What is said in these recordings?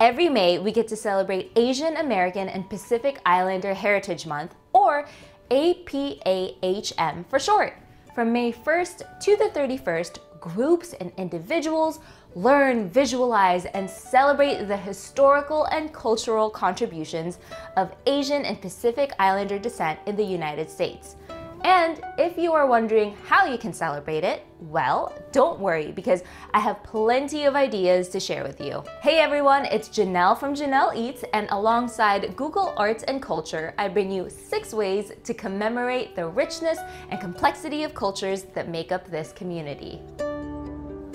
Every May, we get to celebrate Asian American and Pacific Islander Heritage Month, or APAHM for short. From May 1st to the 31st, groups and individuals learn, visualize, and celebrate the historical and cultural contributions of Asian and Pacific Islander descent in the United States. And if you are wondering how you can celebrate it, well, don't worry because I have plenty of ideas to share with you. Hey everyone, it's Jeanelle from Jeanelle Eats, and alongside Google Arts and Culture, I bring you six ways to commemorate the richness and complexity of cultures that make up this community.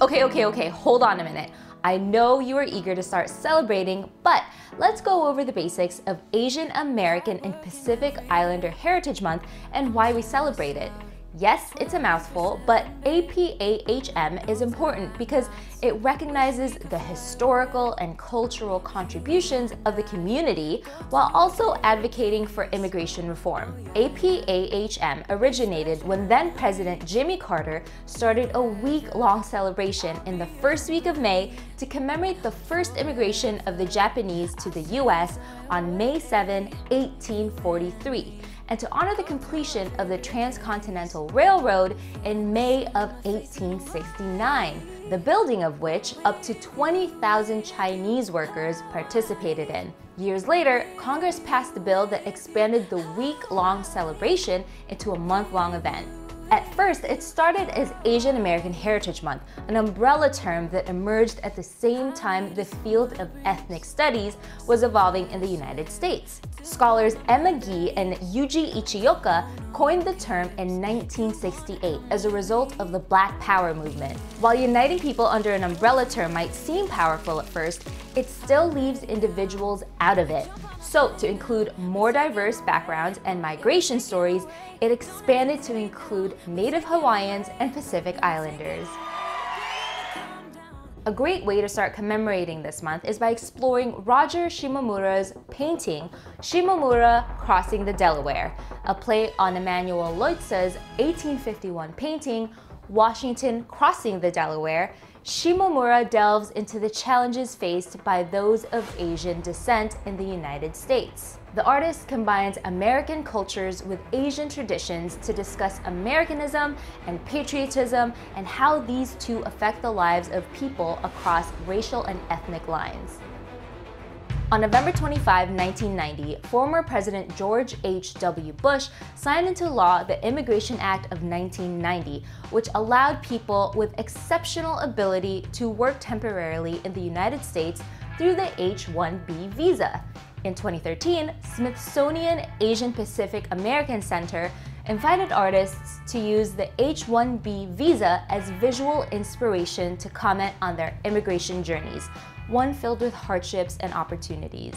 Okay, okay, okay, hold on a minute. I know you are eager to start celebrating, but let's go over the basics of Asian American and Pacific Islander Heritage Month and why we celebrate it. Yes, it's a mouthful, but APAHM is important because it recognizes the historical and cultural contributions of the community while also advocating for immigration reform. APAHM originated when then President Jimmy Carter started a week-long celebration in the first week of May to commemorate the first immigration of the Japanese to the US on May 7, 1843 and to honor the completion of the Transcontinental Railroad in May of 1869, the building of which up to 20,000 Chinese workers participated in. Years later, Congress passed a bill that expanded the week-long celebration into a month-long event. At first, it started as Asian American Heritage Month, an umbrella term that emerged at the same time the field of ethnic studies was evolving in the United States. Scholars Emma Gee and Yuji Ichioka coined the term in 1968 as a result of the Black Power movement. While uniting people under an umbrella term might seem powerful at first, it still leaves individuals out of it. So, to include more diverse backgrounds and migration stories, it expanded to include Native Hawaiians and Pacific Islanders. A great way to start commemorating this month is by exploring Roger Shimomura's painting, Shimomura Crossing the Delaware, a play on Emanuel Leutze's 1851 painting, Washington Crossing the Delaware, Shimomura delves into the challenges faced by those of Asian descent in the United States. The artist combines American cultures with Asian traditions to discuss Americanism and patriotism and how these two affect the lives of people across racial and ethnic lines. On November 25, 1990, former President George H.W. Bush signed into law the Immigration Act of 1990, which allowed people with exceptional ability to work temporarily in the United States through the H-1B visa. In 2013, Smithsonian Asian Pacific American Center invited artists to use the H-1B visa as visual inspiration to comment on their immigration journeys, one filled with hardships and opportunities.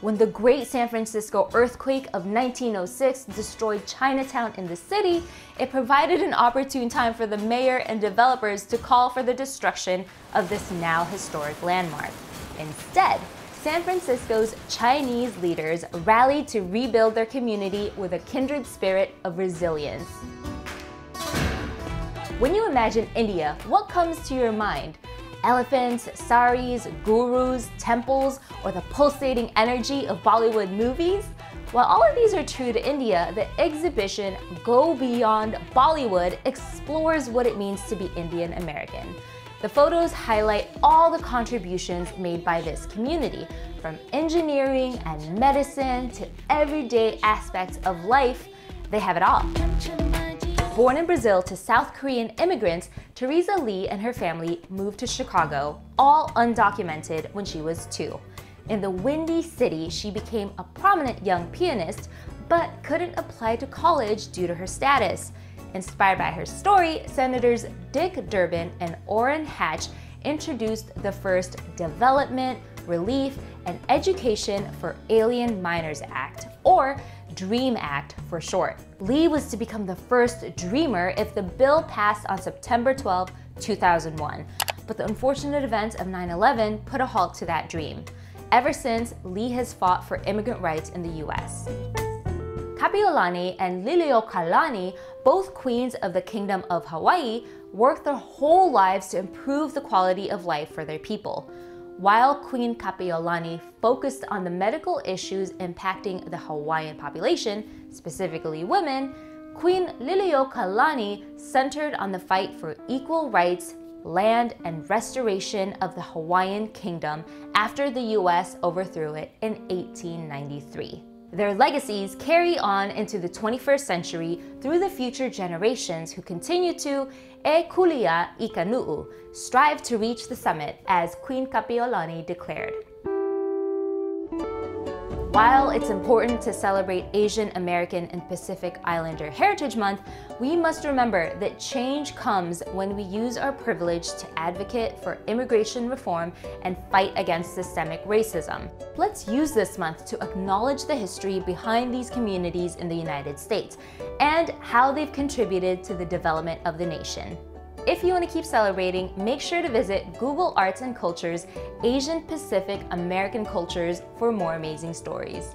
When the Great San Francisco earthquake of 1906 destroyed Chinatown in the city, it provided an opportune time for the mayor and developers to call for the destruction of this now historic landmark. Instead, San Francisco's Chinese leaders rallied to rebuild their community with a kindred spirit of resilience. When you imagine India, what comes to your mind? Elephants, saris, gurus, temples, or the pulsating energy of Bollywood movies? While all of these are true to India, the exhibition Go Beyond Bollywood explores what it means to be Indian American. The photos highlight all the contributions made by this community, from engineering and medicine to everyday aspects of life, they have it all. Born in Brazil to South Korean immigrants, Tereza Lee and her family moved to Chicago, all undocumented, when she was two. In the Windy City, she became a prominent young pianist, but couldn't apply to college due to her status. Inspired by her story, Senators Dick Durbin and Orrin Hatch introduced the first Development, Relief, and Education for Alien Minors Act, or DREAM Act for short. Lee was to become the first dreamer if the bill passed on September 12, 2001. But the unfortunate events of 9-11 put a halt to that dream. Ever since, Lee has fought for immigrant rights in the US. Kapiolani and Liliuokalani, both queens of the Kingdom of Hawaii, worked their whole lives to improve the quality of life for their people. While Queen Kapiolani focused on the medical issues impacting the Hawaiian population, specifically women, Queen Liliuokalani centered on the fight for equal rights, land, and restoration of the Hawaiian kingdom after the US overthrew it in 1893. Their legacies carry on into the 21st century through the future generations who continue to e kulia ikanu'u, strive to reach the summit as Queen Kapiolani declared. While it's important to celebrate Asian American and Pacific Islander Heritage Month, we must remember that change comes when we use our privilege to advocate for immigration reform and fight against systemic racism. Let's use this month to acknowledge the history behind these communities in the United States and how they've contributed to the development of the nation. If you want to keep celebrating, make sure to visit Google Arts and Culture's Asian Pacific American Cultures for more amazing stories.